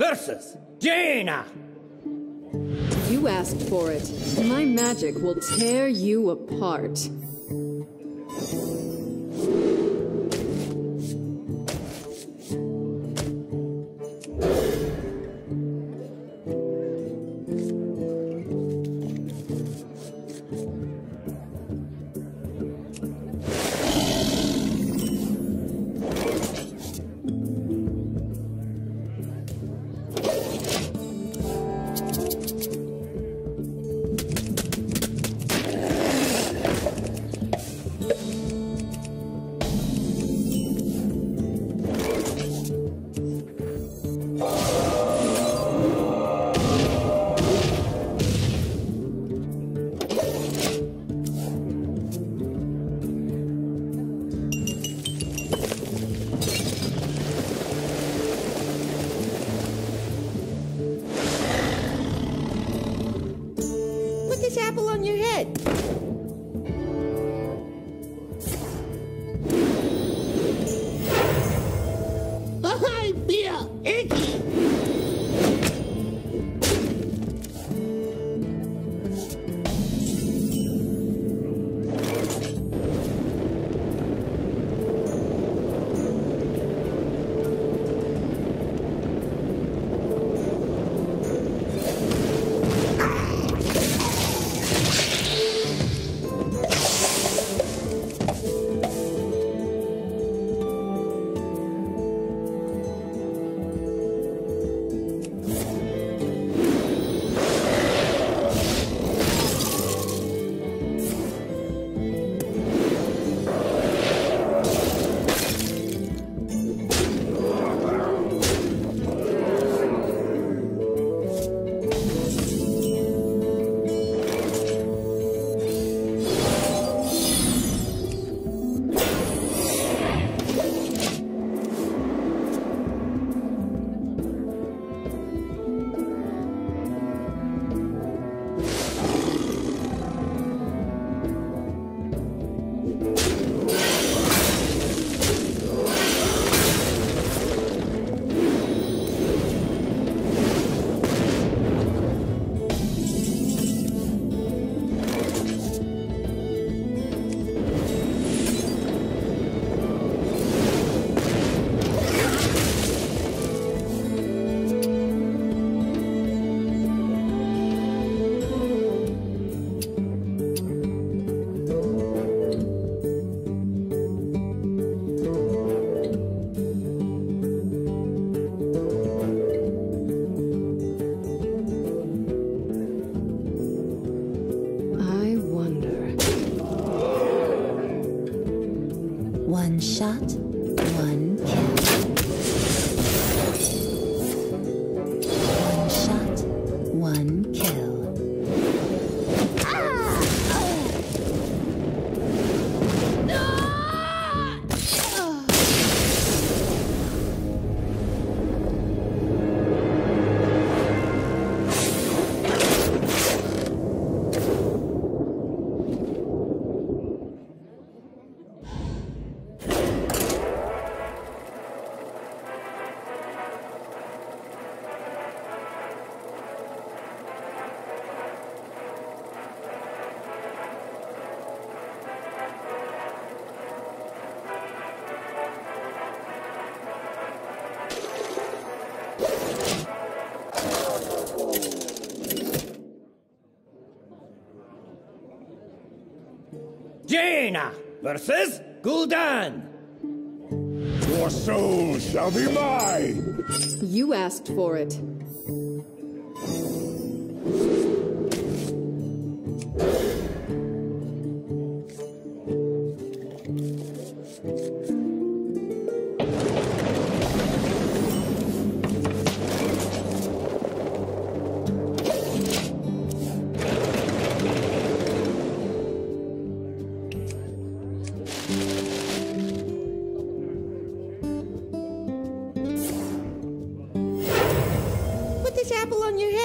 versus Jaina! You asked for it. My magic will tear you apart. versus Gul'dan! Your soul shall be mine! You asked for it.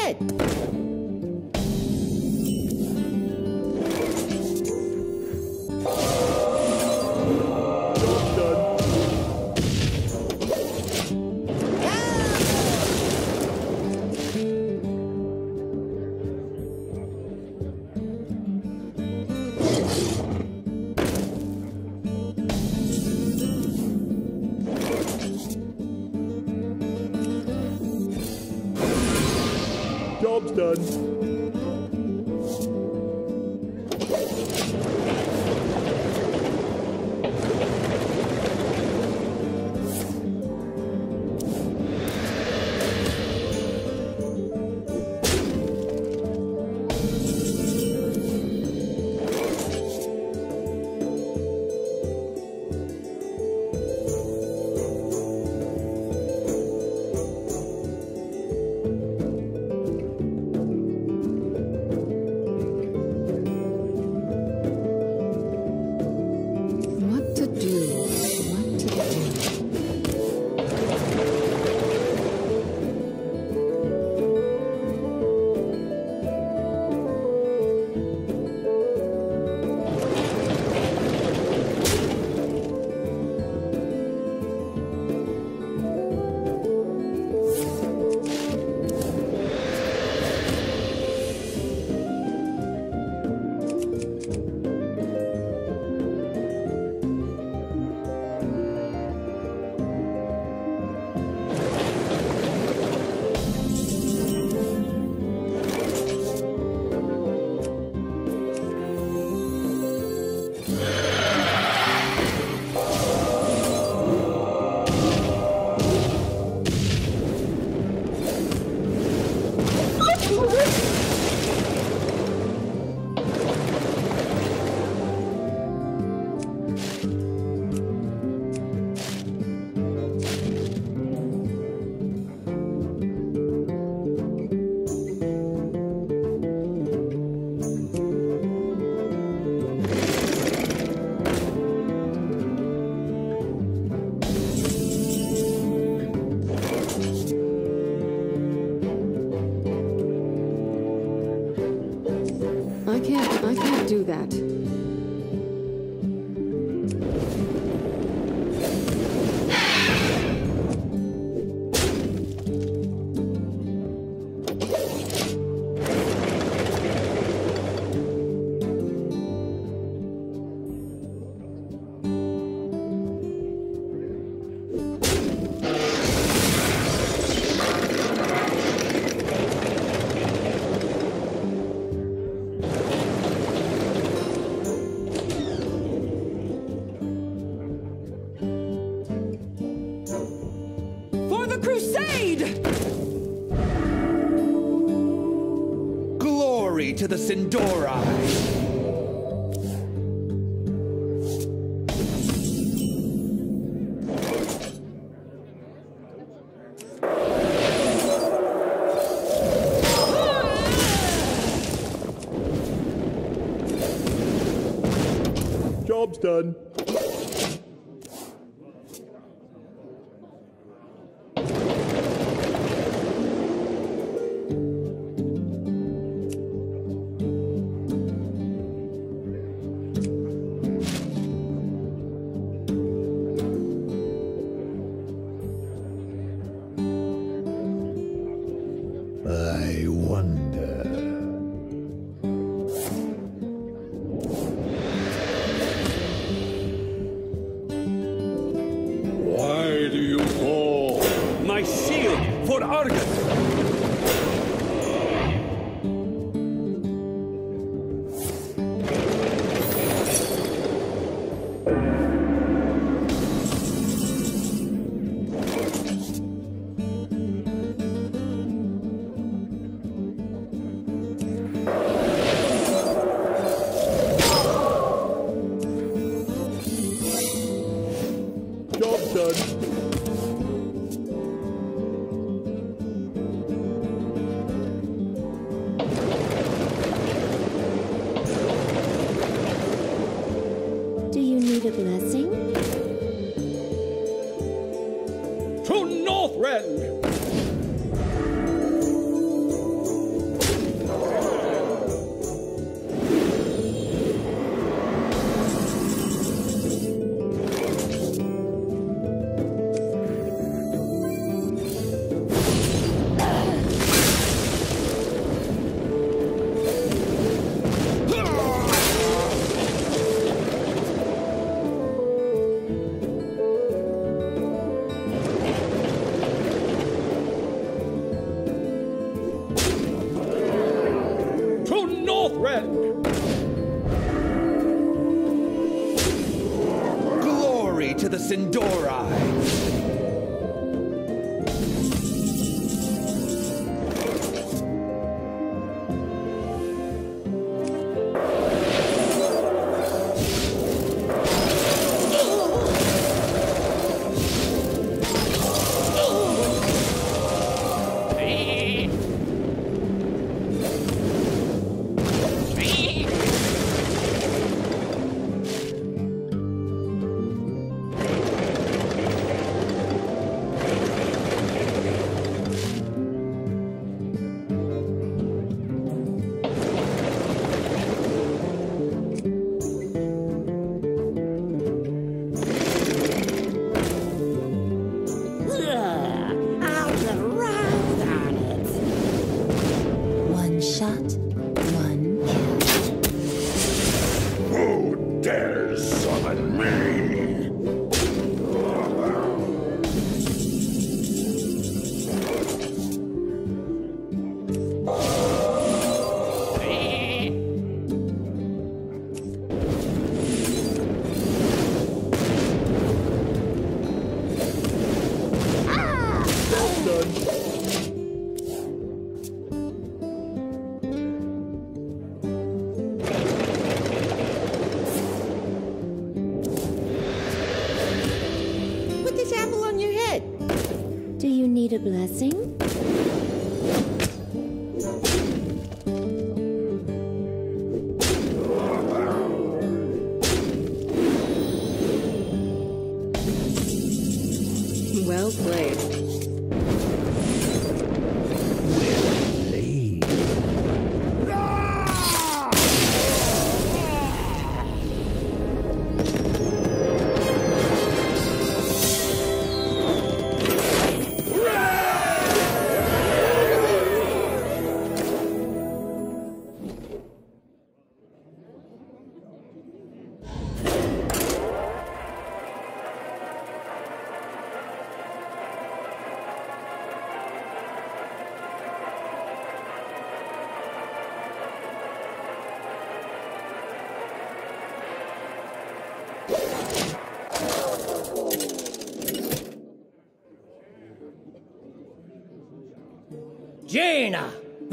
it. Dorai.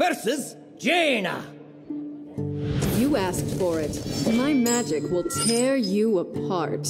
versus Jaina. You asked for it. My magic will tear you apart.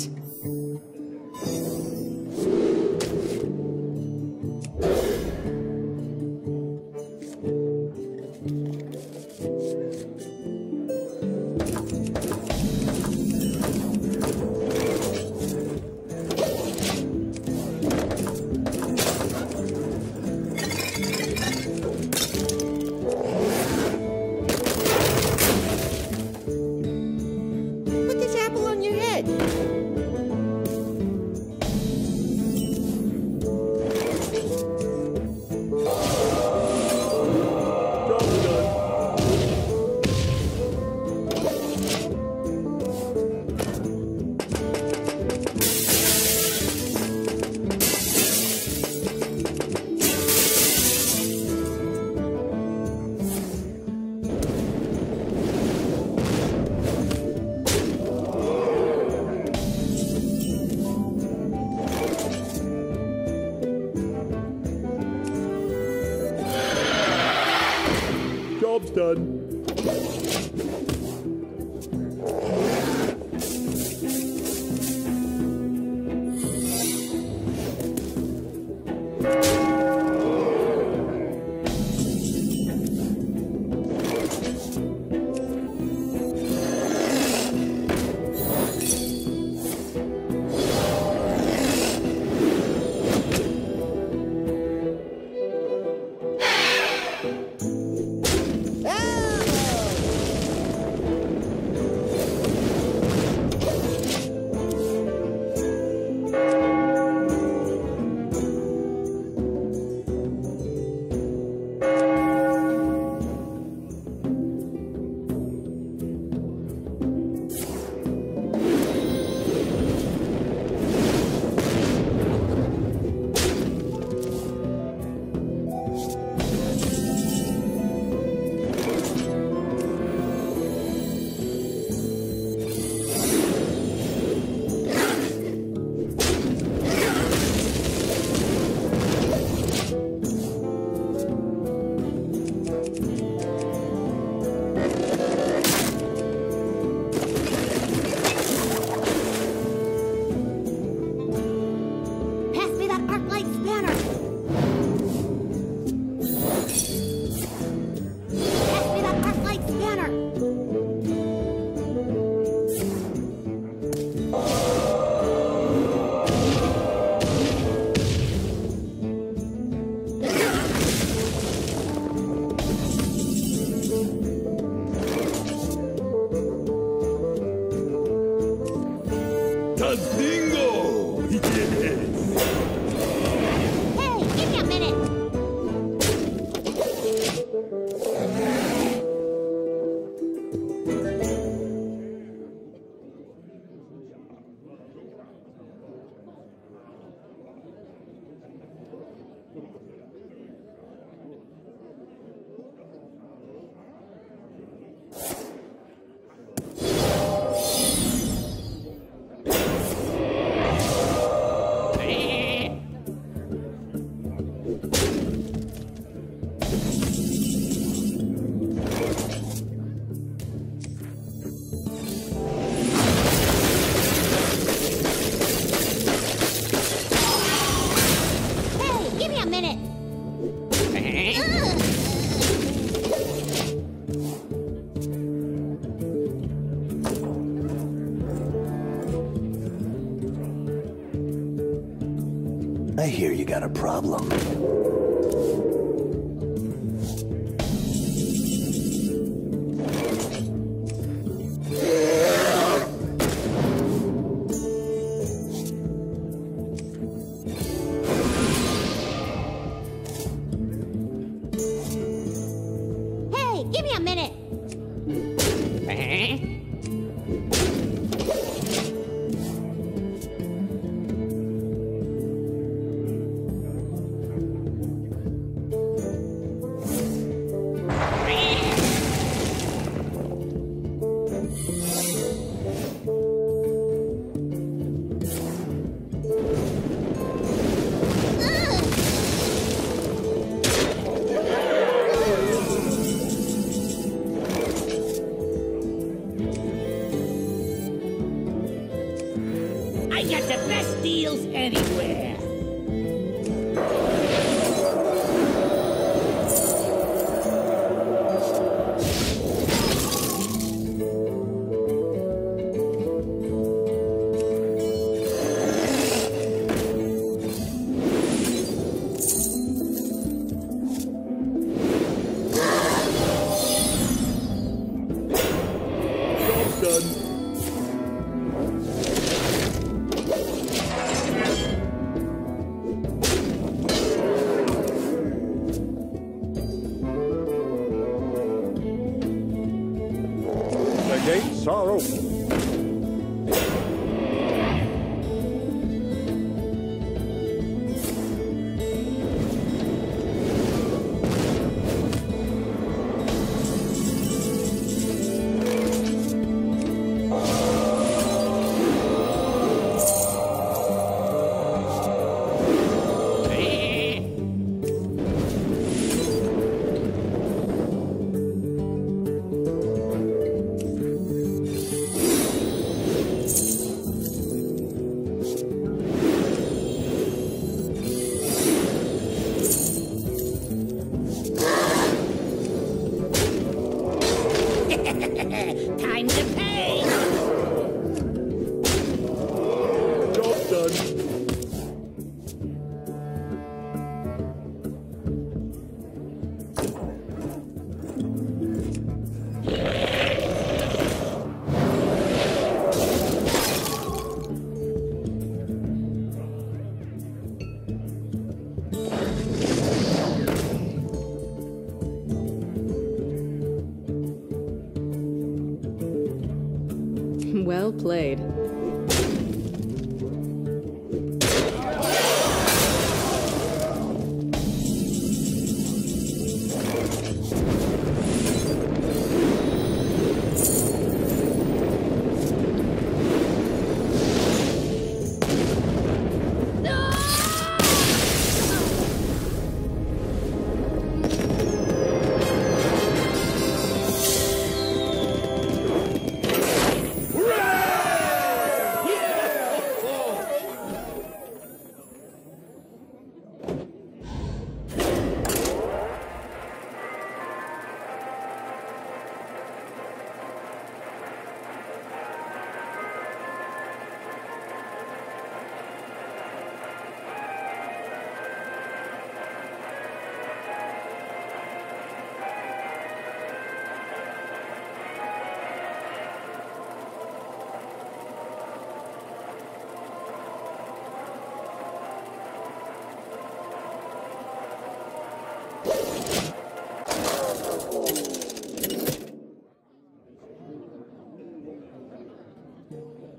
Problem.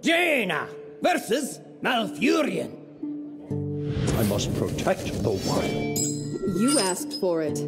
Jaina versus Malfurion. I must protect the wild. You asked for it.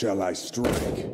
Shall I strike?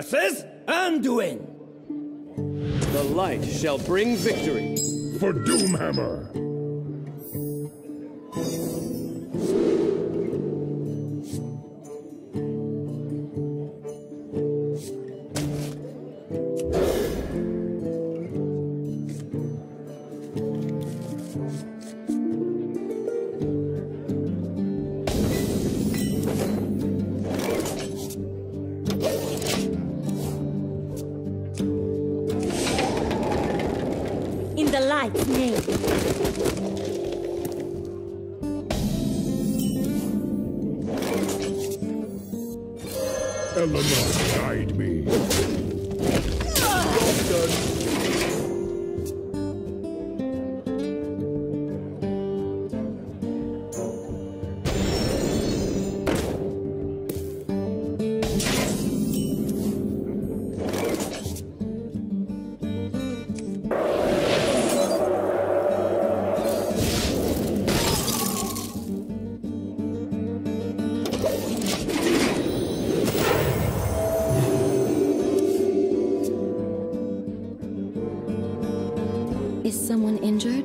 versus Anduin. The light shall bring victory. For Doomhammer! someone injured?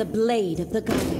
The blade of the goddess.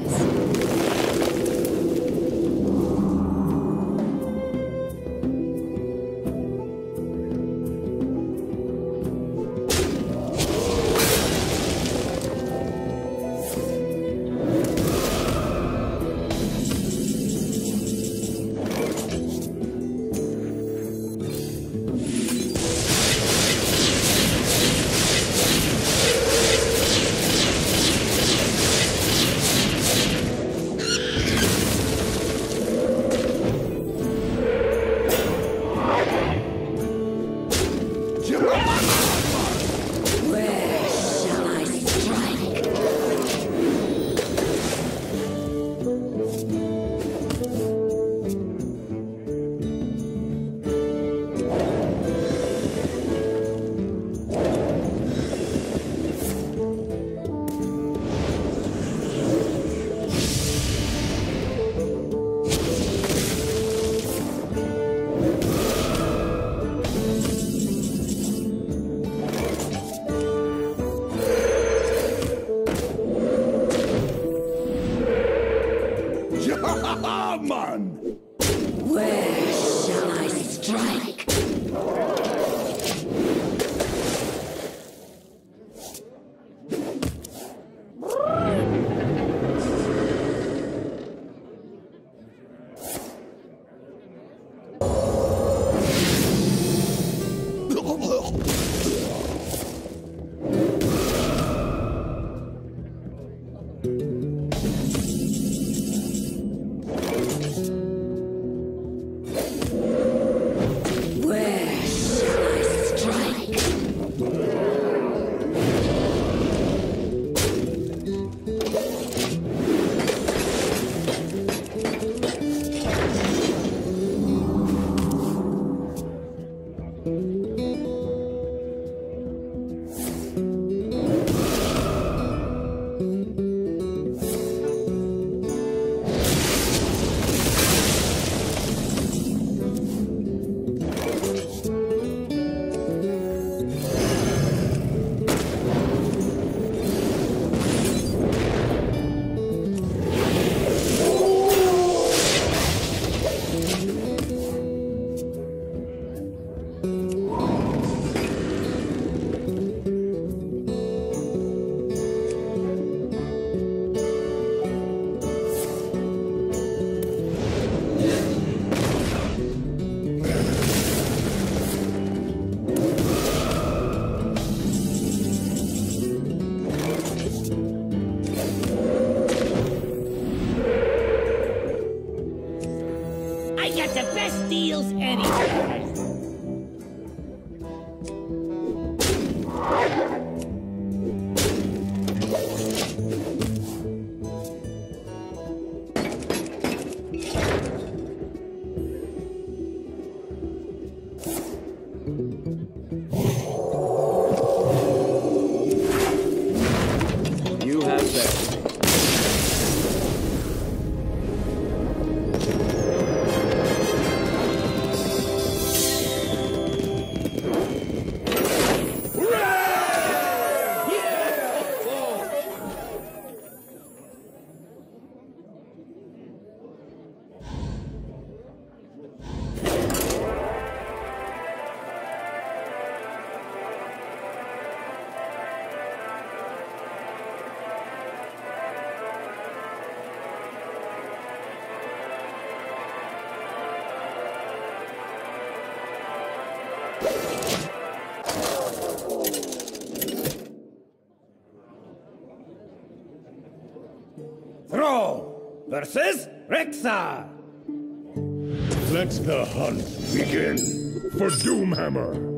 Versus Rexxar. Let the hunt begin for Doomhammer.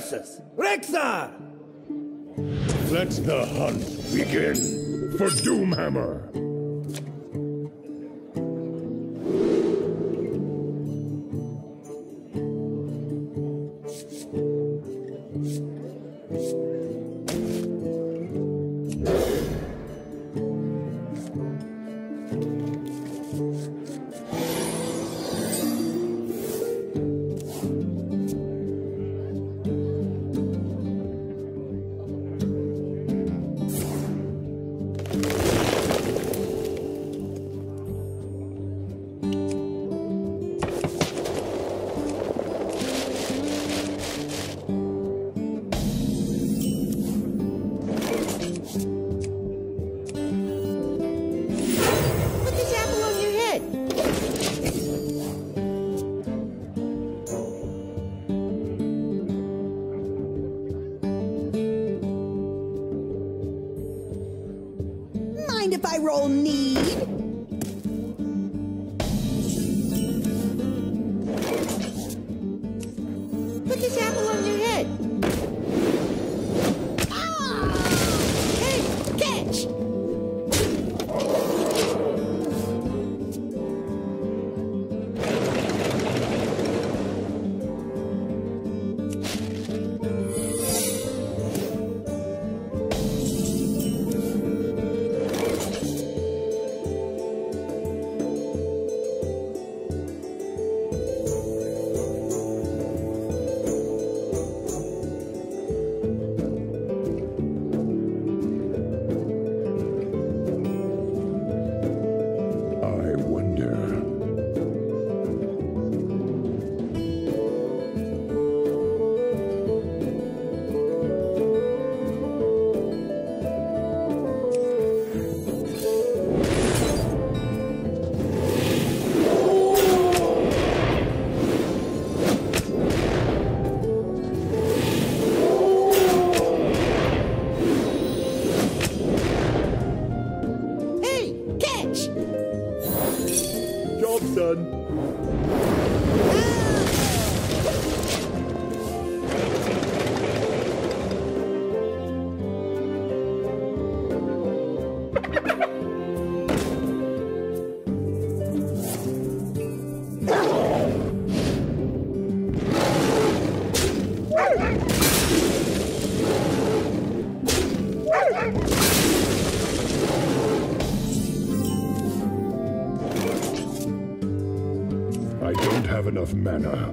Versus Rexxar! Let the hunt begin for Doomhammer. roll need? I don't have enough mana.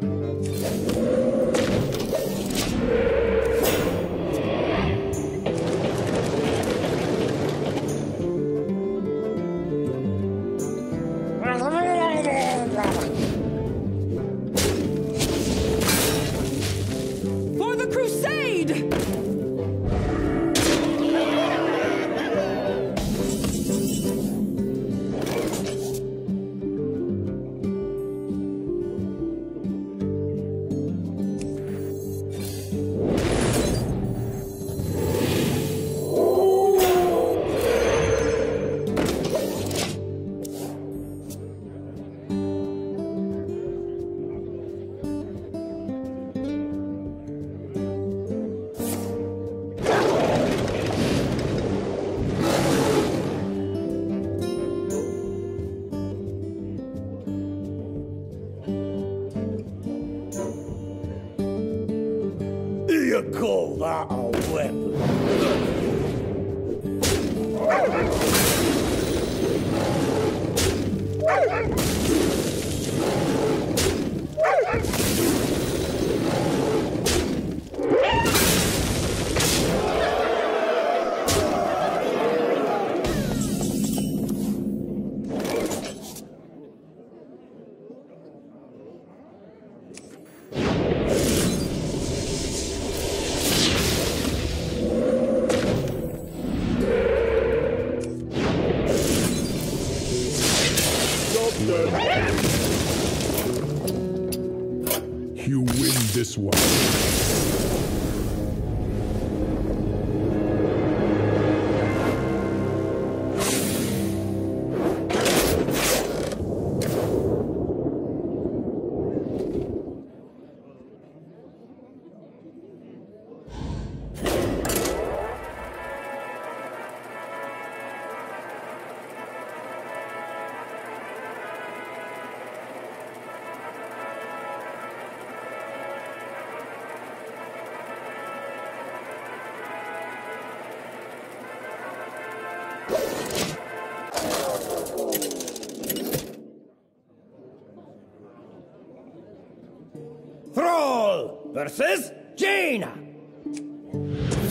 Versus Jaina.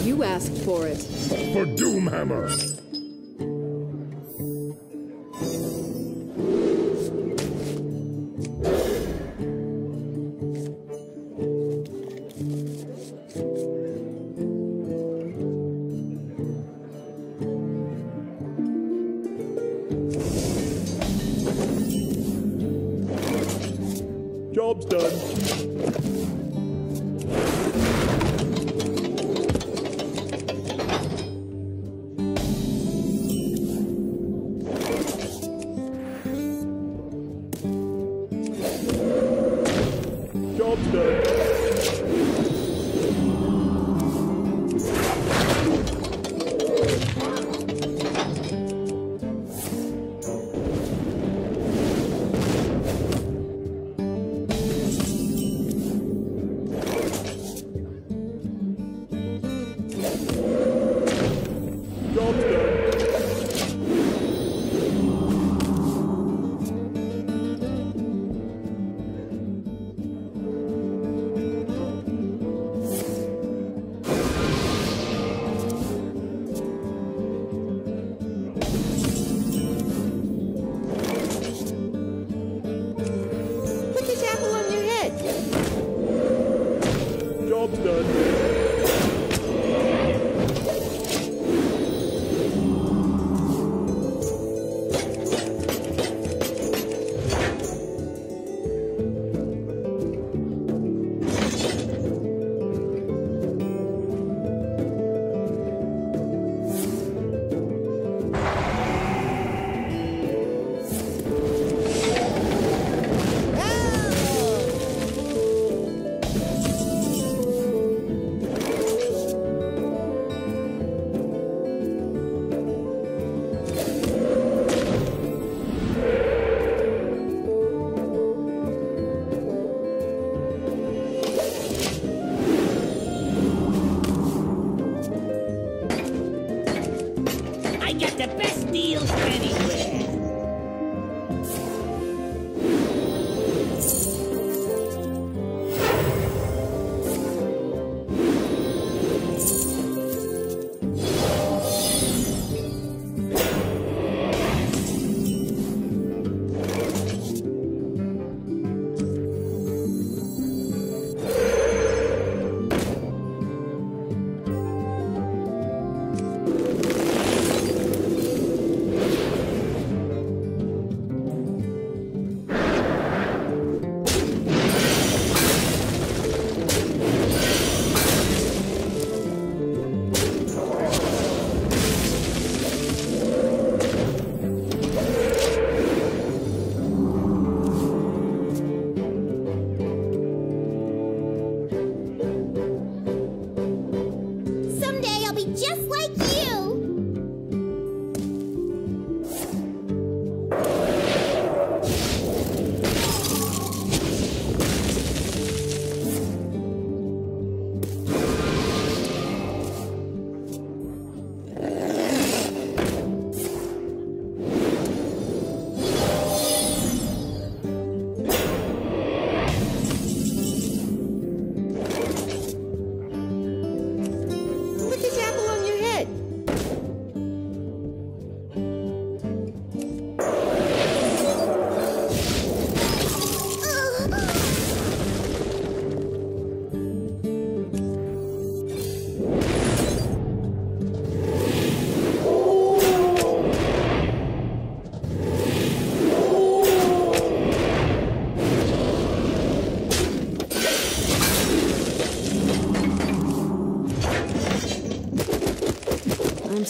You asked for it. For Doomhammer.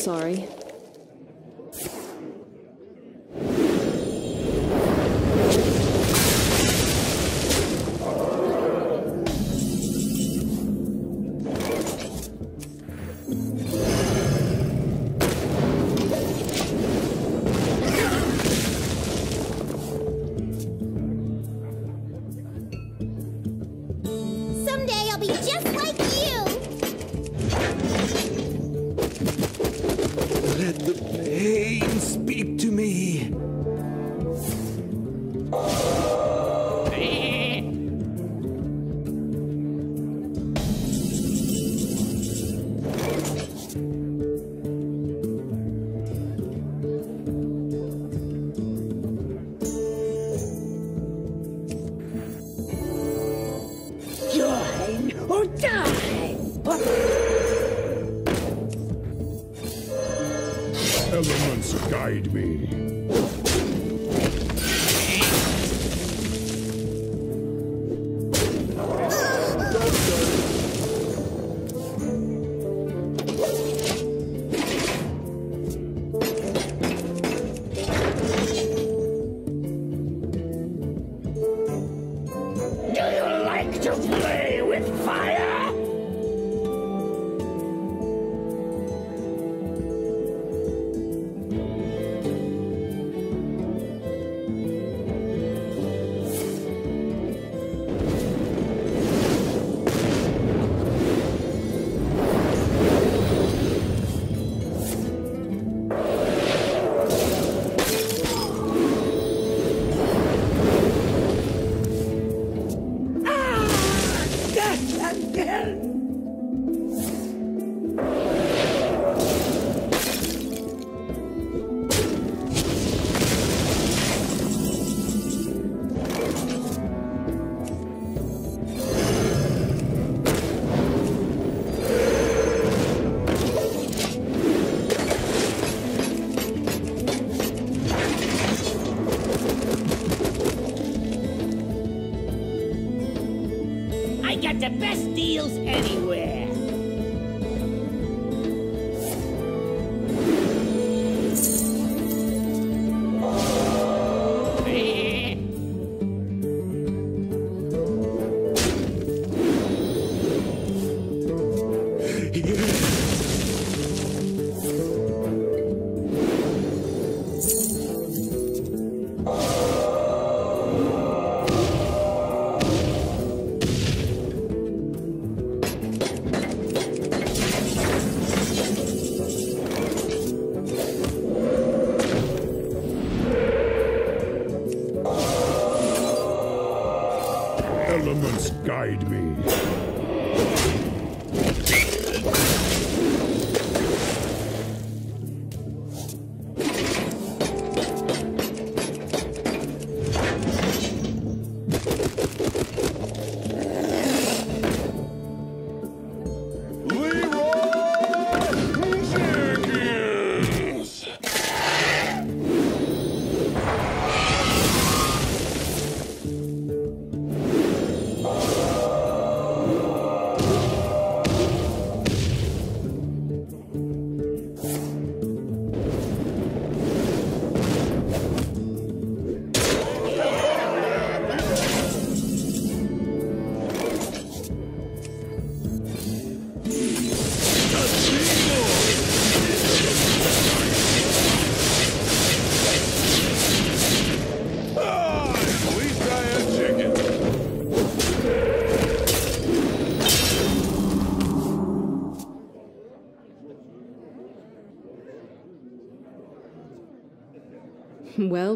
Sorry. Or die. Elements guide me.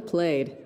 Played.